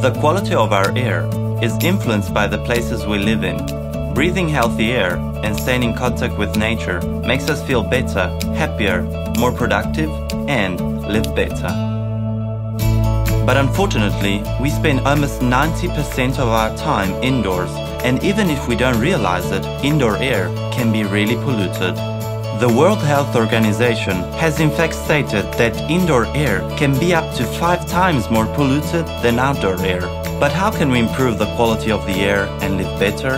The quality of our air is influenced by the places we live in. Breathing healthy air and staying in contact with nature makes us feel better, happier, more productive, and live better. But unfortunately, we spend almost 90% of our time indoors, and even if we don't realize it, indoor air can be really polluted. The World Health Organization has in fact stated that indoor air can be up to five times more polluted than outdoor air. But how can we improve the quality of the air and live better?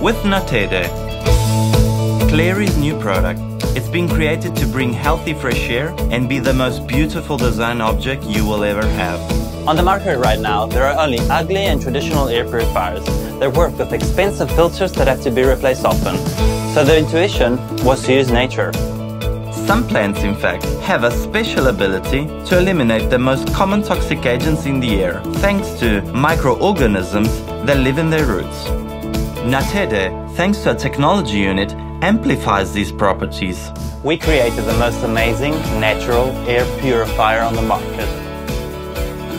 With Natede, Clairy's new product. It's been created to bring healthy fresh air and be the most beautiful design object you will ever have. On the market right now, there are only ugly and traditional air purifiers that work with expensive filters that have to be replaced often. So the intuition was to use nature. Some plants, in fact, have a special ability to eliminate the most common toxic agents in the air, thanks to microorganisms that live in their roots. Natede, thanks to a technology unit, amplifies these properties. We created the most amazing natural air purifier on the market.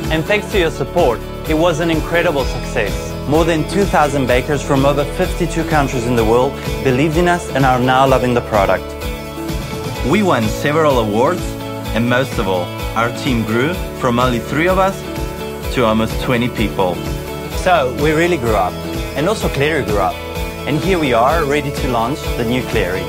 And thanks to your support, it was an incredible success. More than 2,000 bakers from over 52 countries in the world believed in us and are now loving the product. We won several awards, and most of all, our team grew from only three of us to almost 20 people. So we really grew up, and also Clairy grew up. And here we are, ready to launch the new Clairy.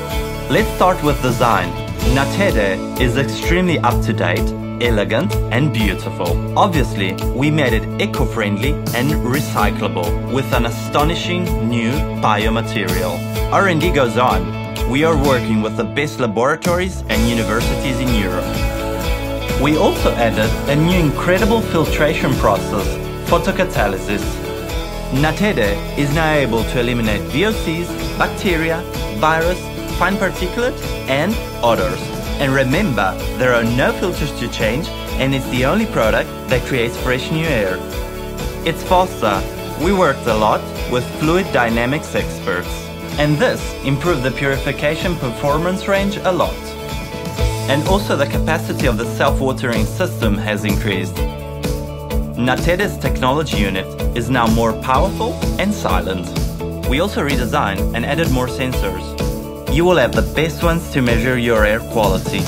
Let's start with design. Natede is extremely up-to-date elegant and beautiful. Obviously, we made it eco-friendly and recyclable with an astonishing new biomaterial. R&D goes on. We are working with the best laboratories and universities in Europe. We also added a new incredible filtration process, photocatalysis. Natede is now able to eliminate VOCs, bacteria, virus, fine particulates, and odors. And remember, there are no filters to change and it's the only product that creates fresh new air. It's faster. We worked a lot with fluid dynamics experts. And this improved the purification performance range a lot. And also the capacity of the self-watering system has increased. Natede's technology unit is now more powerful and silent. We also redesigned and added more sensors you will have the best ones to measure your air quality.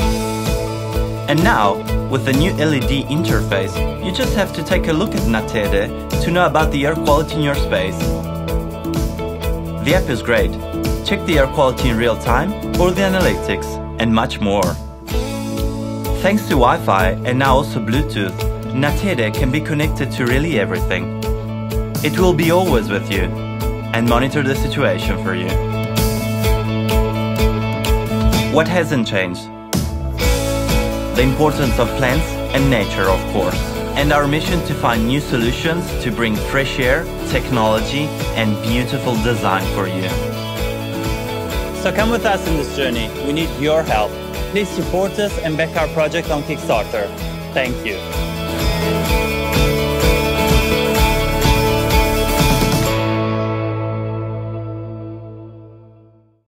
And now, with the new LED interface, you just have to take a look at Natede to know about the air quality in your space. The app is great. Check the air quality in real time or the analytics and much more. Thanks to Wi-Fi and now also Bluetooth, Natede can be connected to really everything. It will be always with you and monitor the situation for you. What hasn't changed? The importance of plants and nature, of course, and our mission to find new solutions to bring fresh air, technology, and beautiful design for you. So come with us in this journey. We need your help. Please support us and back our project on Kickstarter. Thank you.